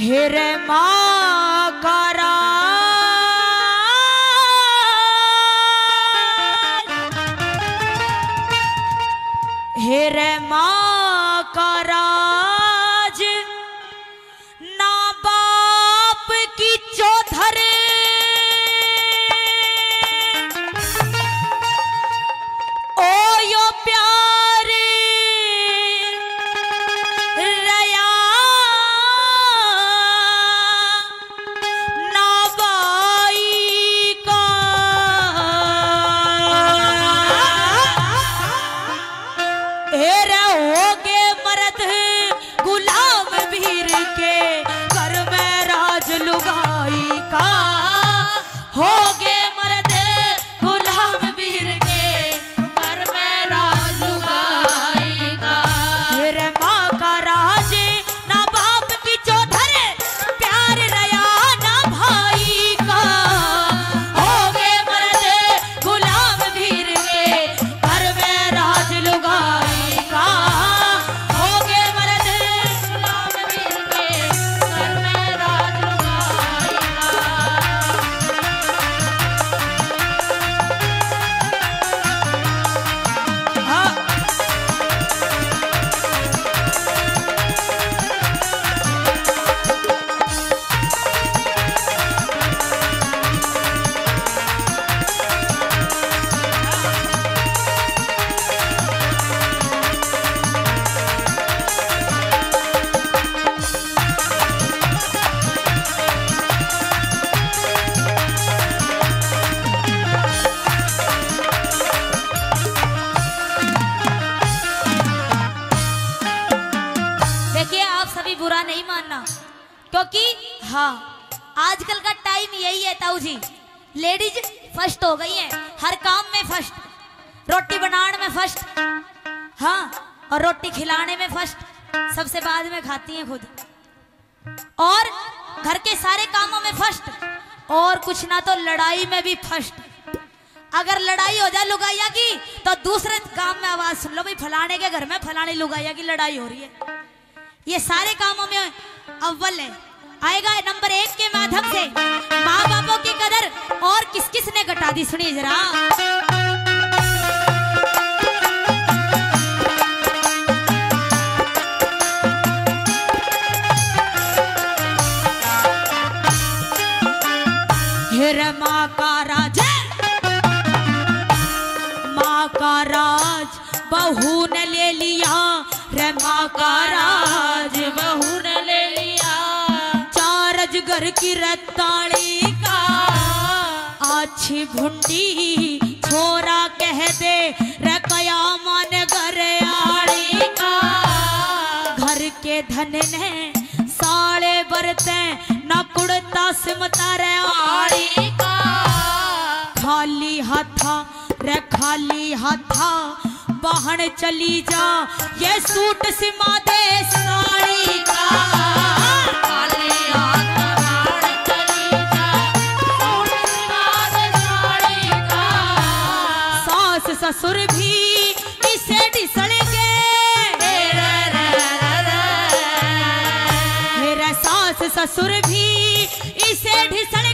हेरे माँ करा हो गई है। हर काम में फ़र्स्ट रोटी बनाने में फ़र्स्ट हाँ और रोटी खिलाने में फ़र्स्ट सबसे बाद में खाती हैं खुद। और घर के सारे कामों में फ़र्स्ट और कुछ ना तो लड़ाई में भी फ़र्स्ट अगर लड़ाई हो जाए लुगाइया की तो दूसरे काम में आवाज़ सुन लो भाई, फलाने के घर में फलाने लुगाइया की लड़ाई हो रही है। ये सारे कामों में अव्वल है। आएगा नंबर एक के माध्यम से। और किस किस ने घटा दी, सुनिए जरा। हेर माँ का राज माँ का राज बहू ने ले लिया। रे माँ का राज बहू ने ले लिया। चार अजगर की रताड़ी अच्छी भुंडी छोरा कह दे रे कया मन घर का। घर के धन ने साड़े बरते न कुड़ता सिमता रे का। खाली हाथा, रे खाली हाथा बहन चली जा, ये सूट सिमा दे साड़ी का। ससुर भी इसे मेरा सास ससुर भी इसे ढिसण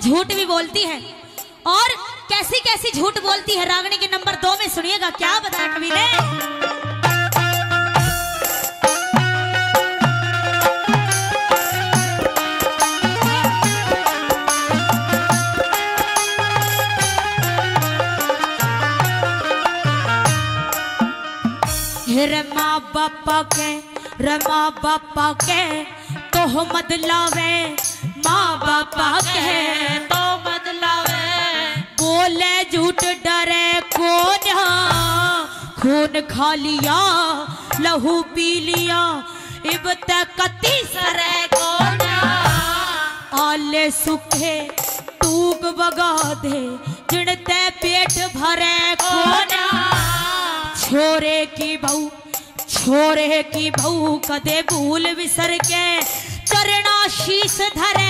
झूठ भी बोलती है। और कैसी कैसी झूठ बोलती है? रागणी के नंबर दो में सुनिएगा, क्या बताया कवि ने? रमा बापा के, रमा बापा के तो मत लावे। माँ बापा के तो बदलावे। बोले झूठ डरे कौन खून खा लिया, लहू पी लिया, इब कति सरे कौन आले सुखे तूग बगा दे जिणते पेट भरे कौन छोरे की बहू, छोरे की बहू कदे भूल विसर के चरणा शीश धरे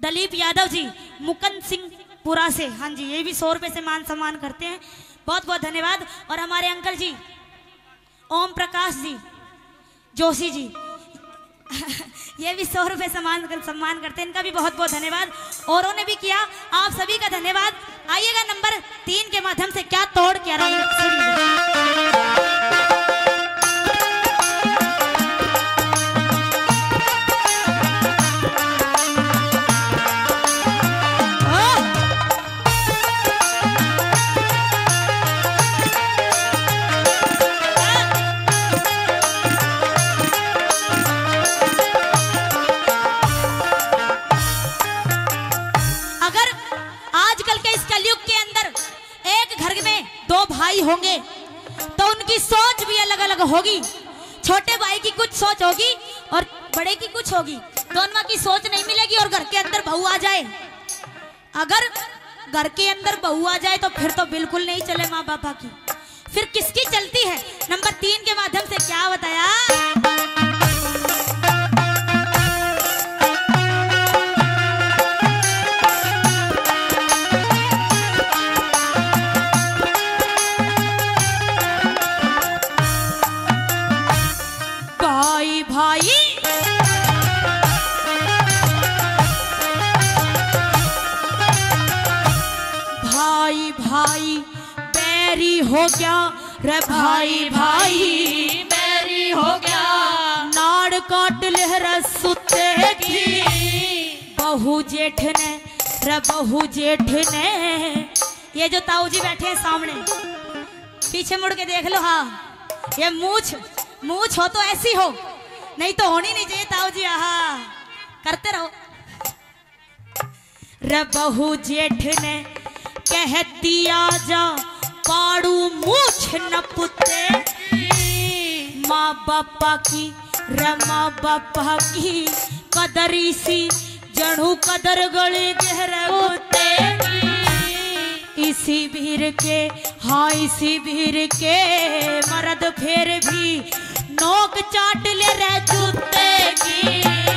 दलीप यादव जी मुकंद सिंह पुरा से हाँ जी ये भी सौ रुपए से मान सम्मान करते हैं। बहुत बहुत धन्यवाद। और हमारे अंकल जी ओम प्रकाश जी जोशी जी ये भी सौ रुपए सम्मान कर, सम्मान करते हैं। इनका भी बहुत बहुत धन्यवाद। औरों ने भी किया। आप सभी का धन्यवाद। आइएगा नंबर तीन के माध्यम से। क्या तोड़ क्या घर में दो भाई होंगे तो उनकी सोच भी अलग अलग होगी। छोटे भाई की कुछ सोच होगी और बड़े की कुछ होगी। दोनों की सोच नहीं मिलेगी और घर के अंदर बहू आ जाए। अगर घर के अंदर बहू आ जाए तो फिर तो बिल्कुल नहीं चले माँ बापा की। फिर किसकी चलती है? नंबर तीन के माध्यम से क्या बताया? काट ले रे सुते की बहू जेठ ने, रे बहू जेठ ने। ये जो ताऊ जी बैठे हैं सामने, पीछे मुड़ के देख लो हाँ। ये मूछ मूछ हो तो ऐसी हो, नहीं तो होनी नहीं चाहिए ताऊ जी आहा। करते रहो। रे बहू जेठ ने कह दिया जा पाड़ू मूछ न पुते। माँ बापा की रे माँ बापा की कदरी सी जड़ू कदर गले गहरे होते इसी भीर के हाँ इसी भीर के मर्द फिर भी नोक चाट ले रह जूते की।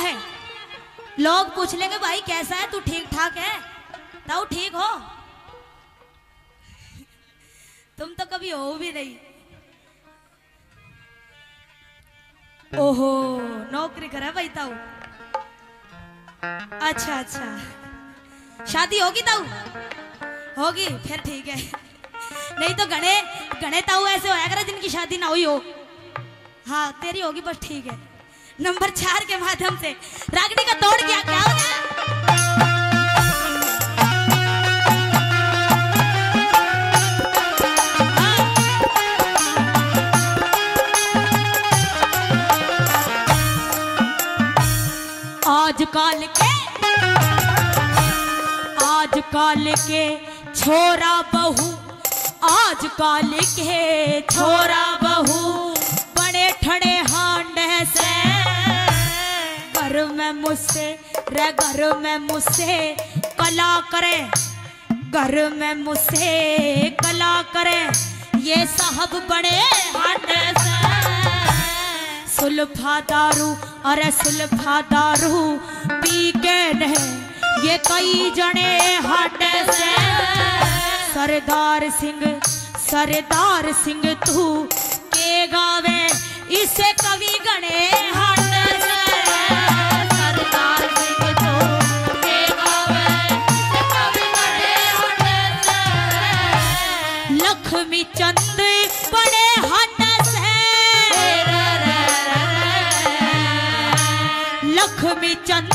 है? लोग पूछ लेंगे, भाई, कैसा है? तू ठीक ठाक है? ताऊ, ठीक हो? तुम तो कभी हो भी नहीं। ओहो, नौकरी करे भाई ताऊ। अच्छा अच्छा। शादी होगी ताऊ? होगी, फिर ठीक है। नहीं तो गणे घने ताऊ ऐसे होया करे जिनकी शादी ना हुई हो। हाँ तेरी होगी, बस ठीक है। नंबर चार के माध्यम से। रागनी का तोड़ गया क्या हो गया? आजकल के आजकल के छोरा बहू आजकल के छोरा बहू, बड़े ठड़े हांड से घर में मुझसे रे घर में मुझसे, कला करे। घर में मुझसे कला करे। ये साहब बड़े हांडे से। सुल्फा दारू, अरे सुल्फा दारू पी के ने ये कई जने हट से। सरदार सिंह सरदार सिंह तू के गावे। इसे कवि गणे লক্ষ্মী চন্দ্র পড়ে হতাশ লক্ষ্মী চন্দ্র